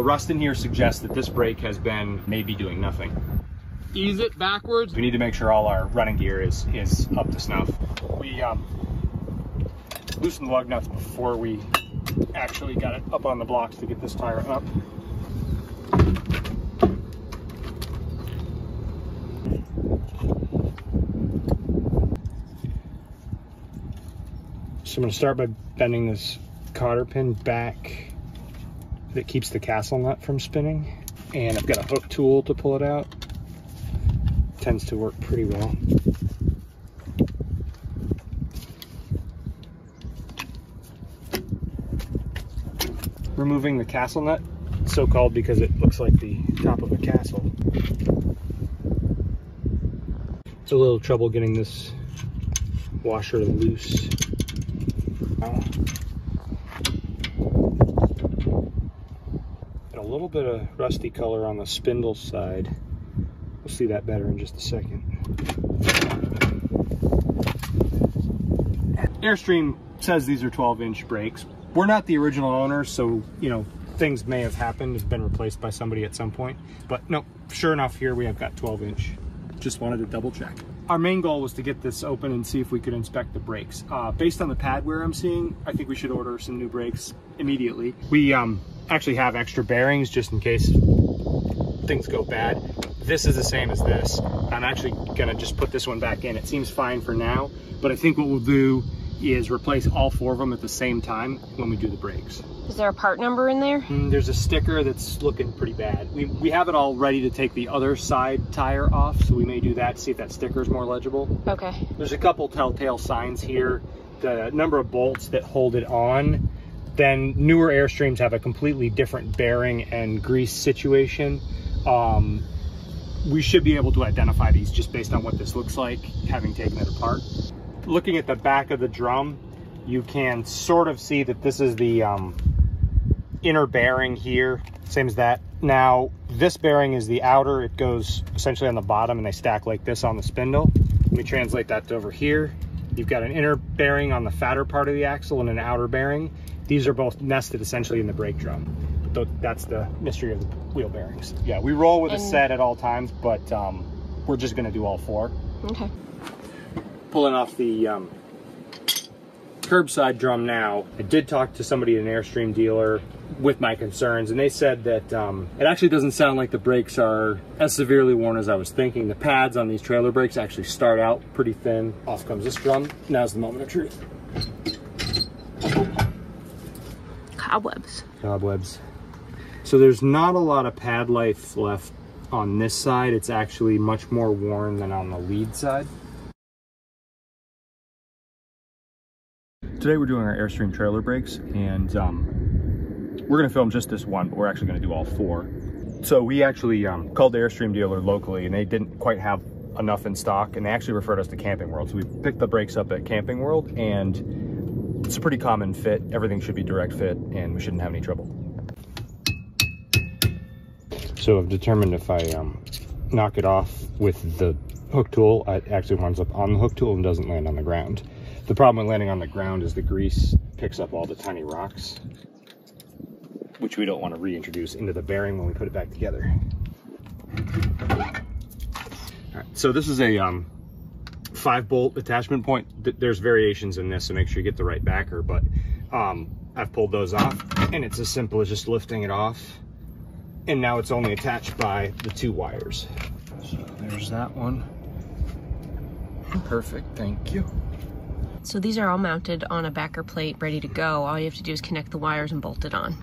The rust in here suggests that this brake has been maybe doing nothing. Ease it backwards. We need to make sure all our running gear is, is up to snuff. We um, loosened the lug nuts before we actually got it up on the blocks to get this tire up. So I'm going to start by bending this cotter pin back that keeps the castle nut from spinning. And I've got a hook tool to pull it out. Tends to work pretty well. Removing the castle nut, so called because it looks like the top of a castle. It's a little trouble getting this washer loose. a little bit of rusty color on the spindle side. We'll see that better in just a second. Airstream says these are 12 inch brakes. We're not the original owners, so, you know, things may have happened, it's been replaced by somebody at some point. But no, sure enough, here we have got 12 inch. Just wanted to double check. Our main goal was to get this open and see if we could inspect the brakes. Uh, based on the pad wear I'm seeing, I think we should order some new brakes immediately. We um, actually have extra bearings just in case things go bad. This is the same as this. I'm actually gonna just put this one back in. It seems fine for now, but I think what we'll do is replace all four of them at the same time when we do the brakes. Is there a part number in there? Mm, there's a sticker that's looking pretty bad. We, we have it all ready to take the other side tire off, so we may do that, see if that sticker is more legible. Okay. There's a couple telltale signs here. The number of bolts that hold it on. Then newer Airstreams have a completely different bearing and grease situation. Um, we should be able to identify these just based on what this looks like, having taken it apart looking at the back of the drum, you can sort of see that this is the um, inner bearing here, same as that. Now, this bearing is the outer. It goes essentially on the bottom and they stack like this on the spindle. Let me translate that to over here. You've got an inner bearing on the fatter part of the axle and an outer bearing. These are both nested essentially in the brake drum. But that's the mystery of the wheel bearings. Yeah, we roll with and... a set at all times, but um, we're just gonna do all four. Okay pulling off the um, curbside drum now. I did talk to somebody, at an Airstream dealer, with my concerns, and they said that um, it actually doesn't sound like the brakes are as severely worn as I was thinking. The pads on these trailer brakes actually start out pretty thin. Off comes this drum. Now's the moment of truth. Cobwebs. Cobwebs. So there's not a lot of pad life left on this side. It's actually much more worn than on the lead side. Today we're doing our Airstream trailer brakes and um, we're gonna film just this one, but we're actually gonna do all four. So we actually um, called the Airstream dealer locally and they didn't quite have enough in stock and they actually referred us to Camping World. So we picked the brakes up at Camping World and it's a pretty common fit. Everything should be direct fit and we shouldn't have any trouble. So I've determined if I um, knock it off with the hook tool, it actually winds up on the hook tool and doesn't land on the ground. The problem with landing on the ground is the grease picks up all the tiny rocks, which we don't want to reintroduce into the bearing when we put it back together. so this is a um, five bolt attachment point. There's variations in this, so make sure you get the right backer, but um, I've pulled those off and it's as simple as just lifting it off. And now it's only attached by the two wires. So there's that one. Perfect, thank you. So these are all mounted on a backer plate ready to go. All you have to do is connect the wires and bolt it on.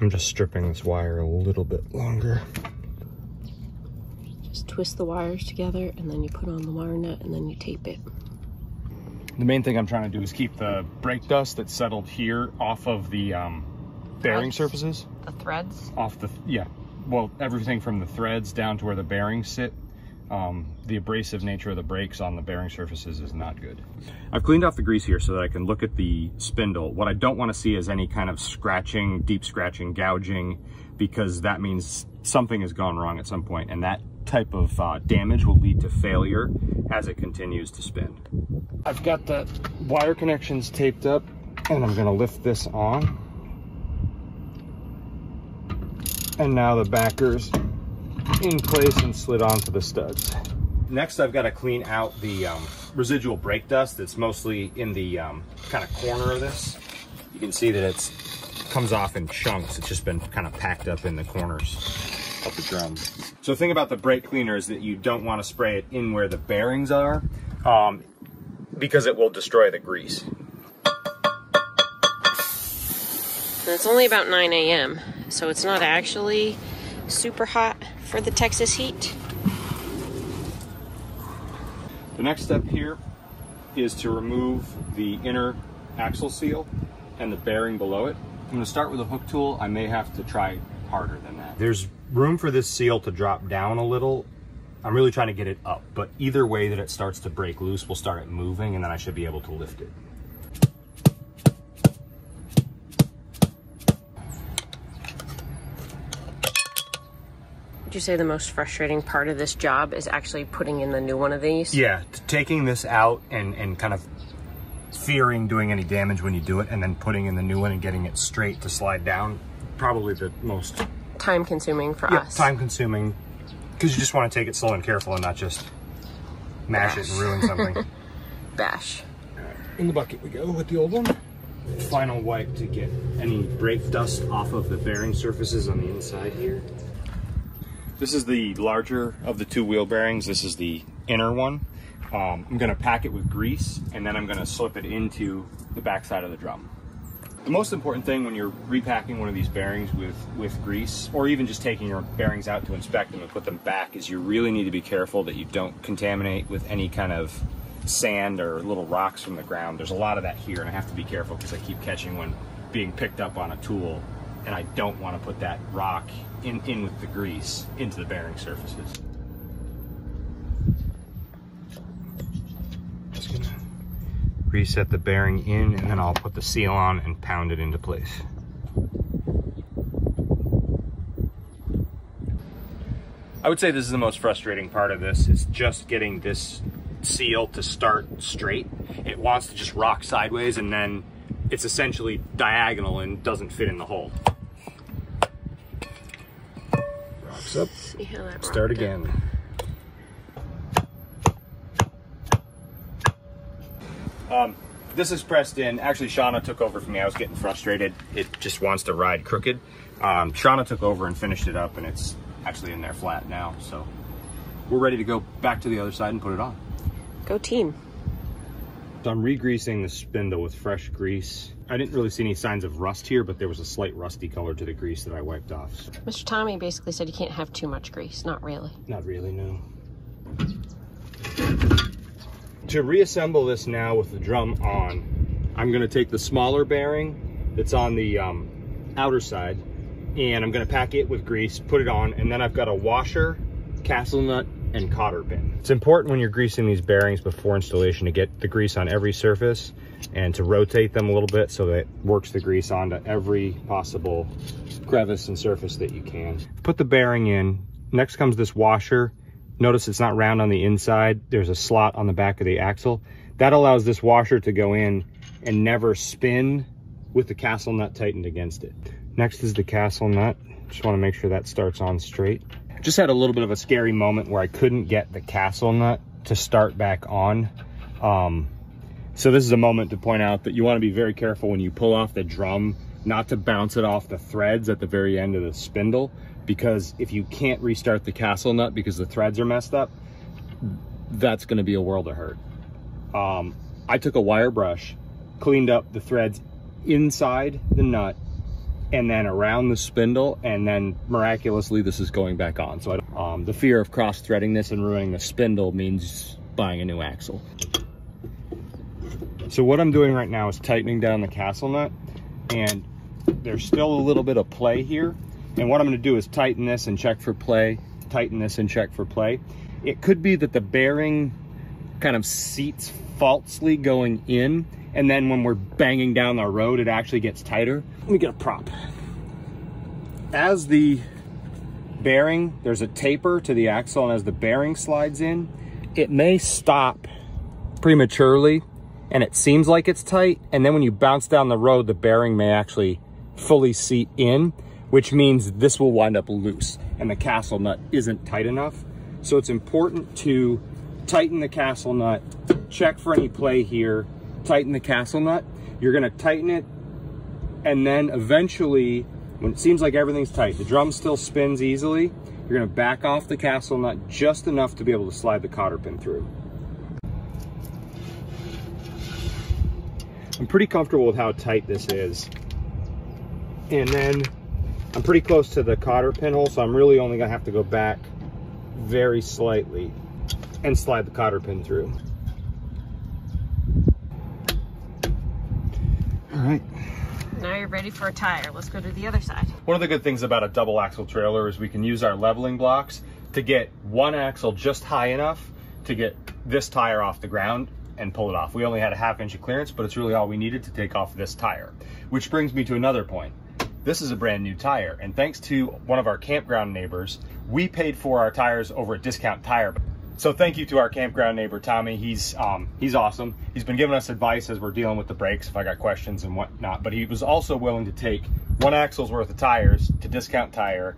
I'm just stripping this wire a little bit longer. Just twist the wires together and then you put on the wire nut and then you tape it. The main thing I'm trying to do is keep the brake dust that's settled here off of the um, bearing threads. surfaces. The threads? Off the, yeah. Well, everything from the threads down to where the bearings sit um, the abrasive nature of the brakes on the bearing surfaces is not good. I've cleaned off the grease here so that I can look at the spindle. What I don't want to see is any kind of scratching, deep scratching, gouging, because that means something has gone wrong at some point and that type of uh, damage will lead to failure as it continues to spin. I've got the wire connections taped up and I'm gonna lift this on And now the backer's in place and slid onto the studs. Next, I've got to clean out the um, residual brake dust that's mostly in the um, kind of corner of this. You can see that it's comes off in chunks. It's just been kind of packed up in the corners of the drum. So the thing about the brake cleaner is that you don't want to spray it in where the bearings are um, because it will destroy the grease. And it's only about 9 a.m., so it's not actually super hot for the Texas heat. The next step here is to remove the inner axle seal and the bearing below it. I'm going to start with a hook tool. I may have to try harder than that. There's room for this seal to drop down a little. I'm really trying to get it up, but either way that it starts to break loose, we'll start it moving and then I should be able to lift it. Would you say the most frustrating part of this job is actually putting in the new one of these? Yeah, taking this out and, and kind of fearing doing any damage when you do it and then putting in the new one and getting it straight to slide down, probably the most time consuming for yeah, us. time consuming because you just want to take it slow and careful and not just mash it and ruin something. Bash. In the bucket we go with the old one. Final wipe to get any brake dust off of the bearing surfaces on the inside here. This is the larger of the two wheel bearings. This is the inner one. Um, I'm gonna pack it with grease and then I'm gonna slip it into the backside of the drum. The most important thing when you're repacking one of these bearings with, with grease, or even just taking your bearings out to inspect them and put them back, is you really need to be careful that you don't contaminate with any kind of sand or little rocks from the ground. There's a lot of that here, and I have to be careful because I keep catching one being picked up on a tool, and I don't want to put that rock in, in with the grease into the bearing surfaces. Just gonna reset the bearing in, and then I'll put the seal on and pound it into place. I would say this is the most frustrating part of this, is just getting this seal to start straight. It wants to just rock sideways and then it's essentially diagonal and doesn't fit in the hole. Rocks up, See how that start again. Um, this is pressed in. Actually, Shauna took over for me. I was getting frustrated. It just wants to ride crooked. Um, Shauna took over and finished it up and it's actually in there flat now. So we're ready to go back to the other side and put it on. Go team. So I'm re-greasing the spindle with fresh grease. I didn't really see any signs of rust here, but there was a slight rusty color to the grease that I wiped off. Mr. Tommy basically said you can't have too much grease. Not really. Not really, no. To reassemble this now with the drum on, I'm gonna take the smaller bearing that's on the um, outer side, and I'm gonna pack it with grease, put it on, and then I've got a washer, castle nut, and cotter pin. It's important when you're greasing these bearings before installation to get the grease on every surface and to rotate them a little bit so that it works the grease onto every possible crevice and surface that you can. Put the bearing in. Next comes this washer. Notice it's not round on the inside. There's a slot on the back of the axle. That allows this washer to go in and never spin with the castle nut tightened against it. Next is the castle nut. Just want to make sure that starts on straight. Just had a little bit of a scary moment where I couldn't get the castle nut to start back on. Um, so this is a moment to point out that you want to be very careful when you pull off the drum, not to bounce it off the threads at the very end of the spindle, because if you can't restart the castle nut because the threads are messed up, that's going to be a world of hurt. Um, I took a wire brush, cleaned up the threads inside the nut, and then around the spindle, and then miraculously this is going back on. So I, um, the fear of cross-threading this and ruining the spindle means buying a new axle. So what I'm doing right now is tightening down the castle nut, and there's still a little bit of play here. And what I'm gonna do is tighten this and check for play, tighten this and check for play. It could be that the bearing kind of seats falsely going in, and then when we're banging down the road, it actually gets tighter. Let me get a prop. As the bearing, there's a taper to the axle, and as the bearing slides in, it may stop prematurely, and it seems like it's tight, and then when you bounce down the road, the bearing may actually fully seat in, which means this will wind up loose and the castle nut isn't tight enough. So it's important to tighten the castle nut, check for any play here, tighten the castle nut. You're gonna tighten it and then eventually, when it seems like everything's tight, the drum still spins easily, you're gonna back off the castle nut just enough to be able to slide the cotter pin through. I'm pretty comfortable with how tight this is. And then I'm pretty close to the cotter pinhole, so I'm really only gonna have to go back very slightly and slide the cotter pin through. All right. Now you're ready for a tire. Let's go to the other side. One of the good things about a double axle trailer is we can use our leveling blocks to get one axle just high enough to get this tire off the ground and pull it off. We only had a half inch of clearance, but it's really all we needed to take off this tire. Which brings me to another point. This is a brand new tire, and thanks to one of our campground neighbors, we paid for our tires over at Discount Tire. So thank you to our campground neighbor, Tommy. He's um, he's awesome. He's been giving us advice as we're dealing with the brakes if I got questions and whatnot, but he was also willing to take one axle's worth of tires to Discount Tire,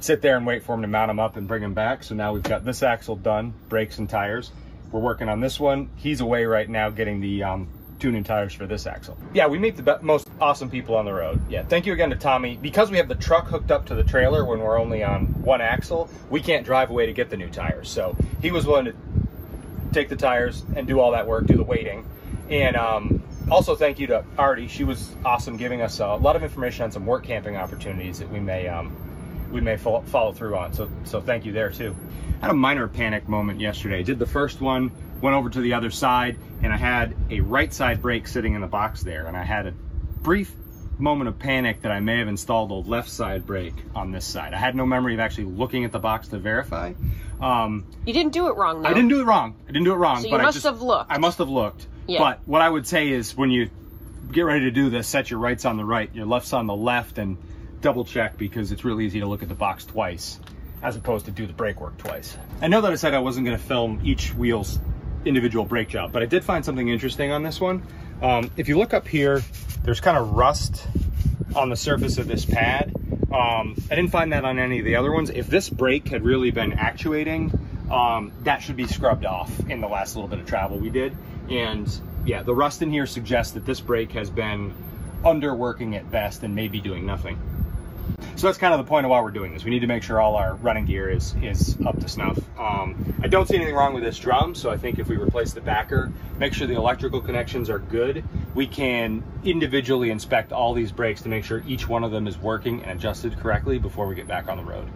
sit there and wait for him to mount them up and bring them back. So now we've got this axle done, brakes and tires. We're working on this one. He's away right now getting the um, new tires for this axle. Yeah, we meet the most awesome people on the road. Yeah, thank you again to Tommy. Because we have the truck hooked up to the trailer when we're only on one axle, we can't drive away to get the new tires. So he was willing to take the tires and do all that work, do the waiting. And um, also thank you to Artie. She was awesome giving us a lot of information on some work camping opportunities that we may um, we may follow, follow through on. So so thank you there too. I had a minor panic moment yesterday. Did the first one, went over to the other side, and I had a right side brake sitting in the box there, and I had a brief moment of panic that I may have installed a left side brake on this side. I had no memory of actually looking at the box to verify. Um, you didn't do it wrong, though. I didn't do it wrong. I didn't do it wrong. So you but must I just, have looked. I must have looked. Yeah. But what I would say is when you get ready to do this, set your rights on the right, your lefts on the left, and double check because it's really easy to look at the box twice as opposed to do the brake work twice. I know that I said I wasn't going to film each wheel's individual brake job, but I did find something interesting on this one. Um, if you look up here, there's kind of rust on the surface of this pad. Um, I didn't find that on any of the other ones. If this brake had really been actuating, um, that should be scrubbed off in the last little bit of travel we did. And yeah, the rust in here suggests that this brake has been underworking at best and maybe doing nothing. So that's kind of the point of why we're doing this. We need to make sure all our running gear is is up to snuff. Um, I don't see anything wrong with this drum, so I think if we replace the backer, make sure the electrical connections are good, we can individually inspect all these brakes to make sure each one of them is working and adjusted correctly before we get back on the road.